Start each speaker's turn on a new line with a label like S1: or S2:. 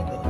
S1: মতো